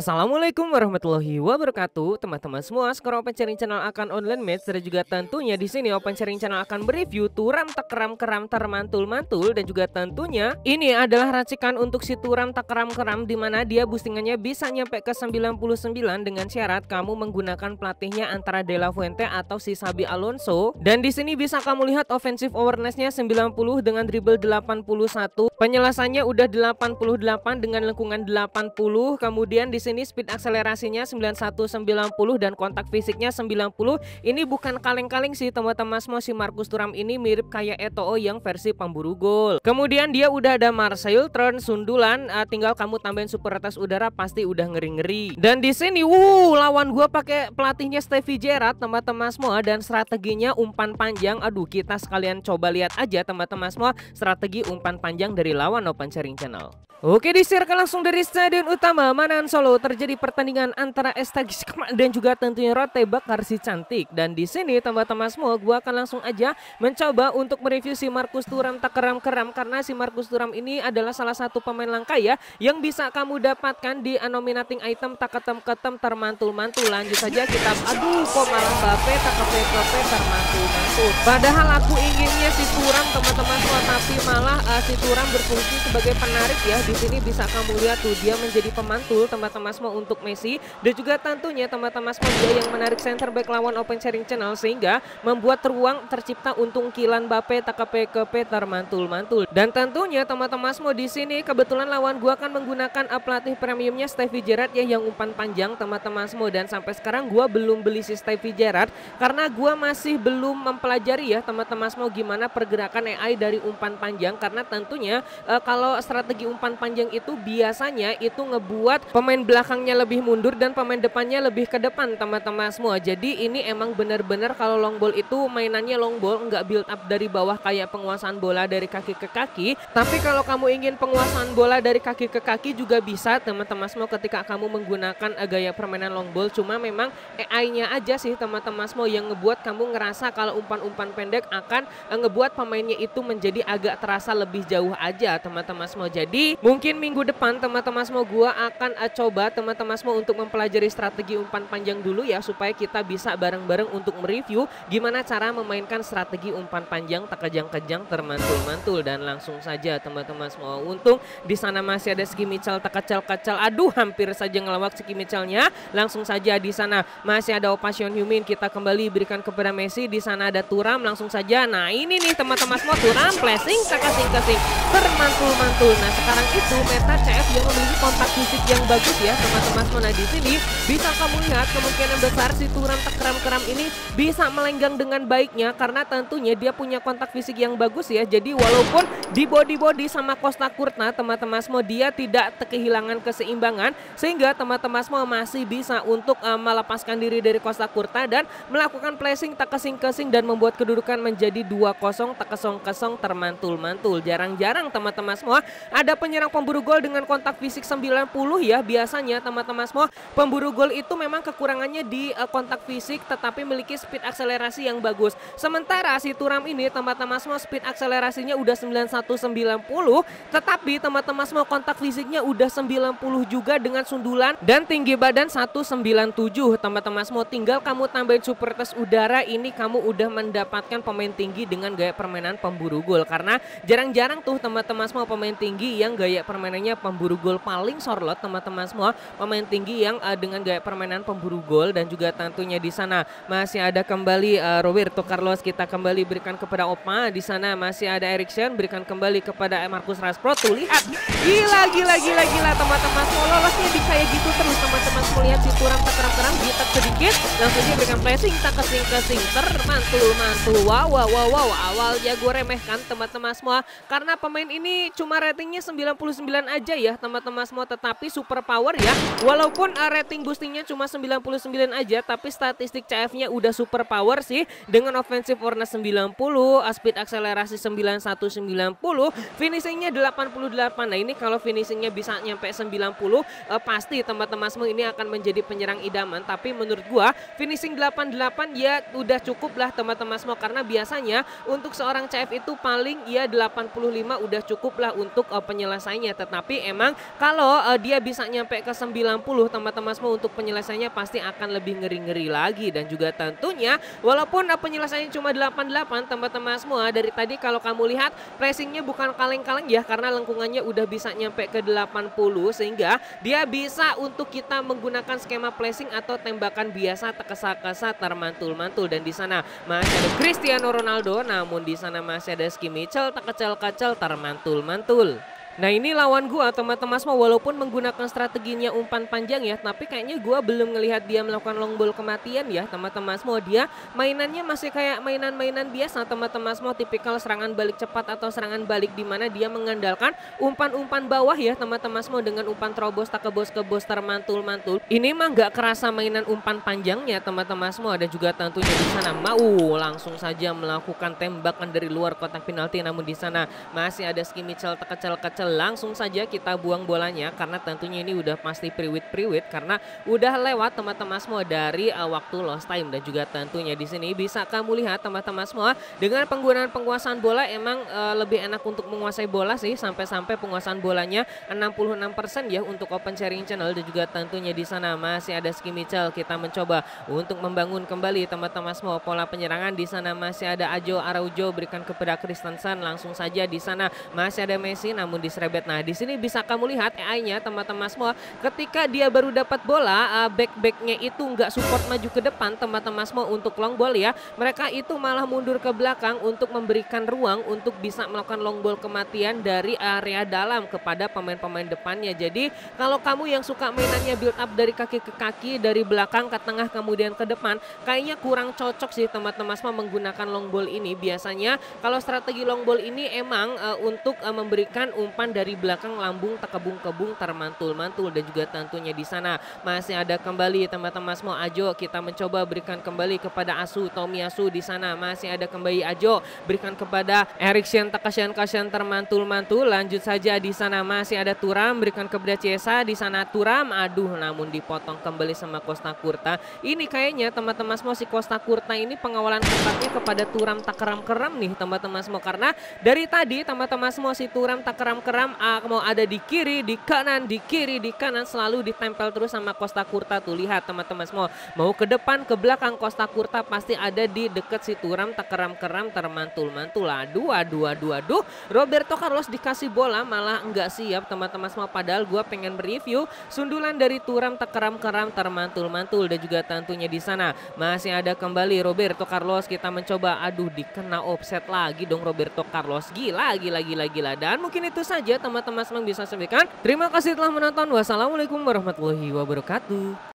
Assalamualaikum warahmatullahi wabarakatuh. Teman-teman semua sekarang Open Sharing Channel akan online match dan juga tentunya di sini Open Sharing Channel akan mereview turam tekeram keram termantul mantul dan juga tentunya ini adalah racikan untuk si turam tekeram keram di mana dia boostingannya bisa nyampe ke 99 dengan syarat kamu menggunakan pelatihnya antara De La Fuente atau si Sabi Alonso. Dan di sini bisa kamu lihat offensive awarenessnya 90 dengan dribble 81 penyelesaiannya udah 88 dengan lengkungan 80 kemudian di sini speed akselerasinya 9190 dan kontak fisiknya 90. Ini bukan kaleng-kaleng sih teman-teman semua si Marcus Thuram ini mirip kayak Eto'o yang versi pemburu gol. Kemudian dia udah ada Marseille turn sundulan uh, tinggal kamu tambahin super atas udara pasti udah ngeri-ngeri. Dan di sini wuh lawan gua pakai pelatihnya Stevie Gerrard teman-teman semua dan strateginya umpan panjang. Aduh kita sekalian coba lihat aja teman-teman semua strategi umpan panjang dari lawan Open Sharing Channel. Oke disiarkan langsung dari Stadion Utama Manan Solo terjadi pertandingan antara Estagis dan juga tentunya Rote Bakar si cantik. Dan di sini teman-teman semua gua akan langsung aja mencoba untuk mereview si Markus Turam tak keram-keram. Karena si Markus Turam ini adalah salah satu pemain langka ya yang bisa kamu dapatkan di nominating item tak ketem-ketem termantul-mantul. Lanjut saja kita aduh kok malah Bape tak kepe-kepe termantul-mantul. Padahal aku inginnya si Turam teman-teman semua tapi malah uh, si Turam berfungsi sebagai penarik ya. Di sini bisa kamu lihat tuh dia menjadi pemantul teman-teman semua untuk Messi dan juga tentunya teman-teman semua dia yang menarik center back lawan Open Sharing Channel sehingga membuat ruang tercipta untuk kilan Bape TKP KP termantul-mantul dan tentunya teman-teman semua di sini kebetulan lawan gua akan menggunakan pelatih premiumnya Stevie Gerrard ya yang umpan panjang teman-teman semua dan sampai sekarang gua belum beli si Stevie Gerrard karena gua masih belum mempelajari ya teman-teman semua gimana pergerakan AI dari umpan panjang karena tentunya uh, kalau strategi umpan panjang itu biasanya itu ngebuat pemain belakangnya lebih mundur dan pemain depannya lebih ke depan teman-teman semua. Jadi ini emang benar-benar kalau long ball itu mainannya long ball nggak build up dari bawah kayak penguasaan bola dari kaki ke kaki. Tapi kalau kamu ingin penguasaan bola dari kaki ke kaki juga bisa teman-teman semua ketika kamu menggunakan gaya permainan long ball. Cuma memang AI-nya aja sih teman-teman semua yang ngebuat kamu ngerasa kalau umpan-umpan pendek akan ngebuat pemainnya itu menjadi agak terasa lebih jauh aja teman-teman semua. Jadi Mungkin minggu depan teman-teman semua gua akan uh, coba teman-teman semua untuk mempelajari strategi umpan panjang dulu ya supaya kita bisa bareng-bareng untuk mereview gimana cara memainkan strategi umpan panjang tak kejang-kejang termantul-mantul dan langsung saja teman-teman semua. Untung di sana masih ada Ski Mitchell tak kecil-kecil aduh hampir saja ngelawak Ski Mitchellnya langsung saja di sana masih ada Opasion Humin. Kita kembali berikan kepada Messi. Di sana ada Turam langsung saja. Nah ini nih teman-teman semua Turam flashing tak kasing-kasing termantul-mantul. Nah sekarang itu meta CF yang memiliki kontak fisik yang bagus ya teman-teman semua. Nah di sini bisa kamu lihat kemungkinan besar si Turan tekeram-keram ini bisa melenggang dengan baiknya karena tentunya dia punya kontak fisik yang bagus ya. Jadi walaupun di body-body sama Costa Kurta teman-teman semua dia tidak kehilangan keseimbangan sehingga teman-teman semua masih bisa untuk uh, melepaskan diri dari Costa Kurta dan melakukan placing tak kesing-kesing dan membuat kedudukan menjadi 2-0 tak kesong-kesong termantul-mantul. Jarang-jarang teman-teman semua ada penyerang pemburu gol dengan kontak fisik 90 ya biasanya teman-teman semua. Pemburu gol itu memang kekurangannya di uh, kontak fisik tetapi memiliki speed akselerasi yang bagus. Sementara si Turam ini teman-teman semua speed akselerasinya udah 9190 tetapi teman-teman semua kontak fisiknya udah 90 juga dengan sundulan dan tinggi badan 197 teman-teman semua tinggal kamu tambahin super tes udara ini kamu udah mendapatkan pemain tinggi dengan gaya permainan pemburu gol. Karena jarang-jarang tuh teman-teman semua pemain tinggi yang gaya permainannya pemburu gol paling sorlot teman-teman semua pemain tinggi yang uh, dengan gaya permainan pemburu gol dan juga tentunya di sana. Masih ada kembali uh, Roberto Carlos. Kita kembali berikan kepada Opa di sana masih ada Erikson berikan kembali kepada Marcus Rashford. Tuh lihat. Gila gila gila gila teman-teman. Lolosnya di kayak gitu terus teman-teman. Semua lihat si Turam terang-terang sedikit langsung dia berikan flashing tak kesing kesing termantul mantul wow wow wow wow awalnya gue remehkan teman-teman semua karena pemain ini cuma ratingnya 90 99 aja ya teman-teman semua tetapi super power ya. Walaupun uh, rating boostingnya cuma 99 aja tapi statistik CF-nya udah super power sih. Dengan offensive warna 90 uh, speed akselerasi 9190 finishingnya 88 nah ini kalau finishingnya bisa nyampe 90 uh, pasti teman-teman semua ini akan menjadi penyerang idaman. Tapi menurut gua finishing 88 ya udah cukup lah teman-teman semua. Karena biasanya untuk seorang CF itu paling ya 85 udah cukup lah untuk uh, penyelesaian selesainya tetapi emang kalau uh, dia bisa nyampe ke 90 teman-teman semua untuk penyelesaiannya pasti akan lebih ngeri-ngeri lagi. Dan juga tentunya walaupun uh, penyelesaiannya cuma 88 teman-teman semua dari tadi kalau kamu lihat pressingnya bukan kaleng-kaleng ya karena lengkungannya udah bisa nyampe ke 80 sehingga dia bisa untuk kita menggunakan skema placing atau tembakan biasa terkesa-kesa termantul-mantul dan di sana masih ada Cristiano Ronaldo namun di sana masih ada Ski Mitchell tak kecil-kecil termantul-mantul. Nah ini lawan gua teman-teman semua walaupun menggunakan strateginya umpan panjang ya tapi kayaknya gua belum ngelihat dia melakukan long ball kematian ya teman-teman semua. Dia mainannya masih kayak mainan-mainan biasa teman-teman semua tipikal serangan balik cepat atau serangan balik di mana dia mengandalkan umpan-umpan bawah ya teman-teman semua dengan umpan terobos tak kebos kebos termantul-mantul. Ini mah nggak kerasa mainan umpan panjangnya teman-teman semua ada juga tentunya di sana mau langsung saja melakukan tembakan dari luar kotak penalti. Namun di sana masih ada Ski Mitchell terkecil-kecil langsung saja kita buang bolanya karena tentunya ini udah pasti priwit-priwit karena udah lewat teman-teman semua dari uh, waktu lost time dan juga tentunya di sini. Bisa kamu lihat teman-teman semua dengan penggunaan penguasaan bola emang uh, lebih enak untuk menguasai bola sih sampai-sampai penguasaan bolanya 66% ya untuk open sharing channel dan juga tentunya di sana masih ada Ski Mitchell kita mencoba untuk membangun kembali teman-teman semua pola penyerangan. Di sana masih ada Ajo Araujo berikan kepada Kristensen langsung saja di sana masih ada Messi namun di Rebet. Nah, di sini bisa kamu lihat AI-nya teman-teman semua ketika dia baru dapat bola, uh, back-backnya itu nggak support maju ke depan teman-teman semua untuk long ball ya. Mereka itu malah mundur ke belakang untuk memberikan ruang untuk bisa melakukan long ball kematian dari area dalam kepada pemain-pemain depannya. Jadi, kalau kamu yang suka mainannya build up dari kaki ke kaki, dari belakang ke tengah kemudian ke depan, kayaknya kurang cocok sih teman-teman semua menggunakan long ball ini. Biasanya kalau strategi long ball ini emang uh, untuk uh, memberikan umpan dari belakang lambung tekebung-kebung termantul-mantul dan juga tentunya di sana. Masih ada kembali teman-teman semua Ajo kita mencoba berikan kembali kepada Asu Tommy Asu di sana. Masih ada kembali Ajo berikan kepada Eriksen Takasian Kasian termantul-mantul. Lanjut saja di sana masih ada Turam berikan kepada Ciesa di sana Turam aduh namun dipotong kembali sama Costa Kurta ini kayaknya teman-teman semua si Costa Kurta ini pengawalan ketatnya kepada Turam tak keram-keram nih teman-teman semua karena dari tadi teman-teman semua si Turam tak keram-keram Ram uh, mau ada di kiri, di kanan, di kiri, di kanan selalu ditempel terus sama Costa Curta tuh lihat teman-teman semua. Mau ke depan, ke belakang Costa Curta pasti ada di dekat si Turam tak keram-keram termantul-mantul. Aduh, aduh, aduh, aduh. Roberto Carlos dikasih bola malah enggak siap teman-teman semua. Padahal gue pengen review sundulan dari Turam tak keram-keram termantul-mantul dan juga tentunya di sana masih ada kembali Roberto Carlos kita mencoba aduh dikena offset lagi dong Roberto Carlos gila gila gila gila dan mungkin itu saja teman-teman semua bisa sampaikan. Terima kasih telah menonton. Wassalamualaikum warahmatullahi wabarakatuh.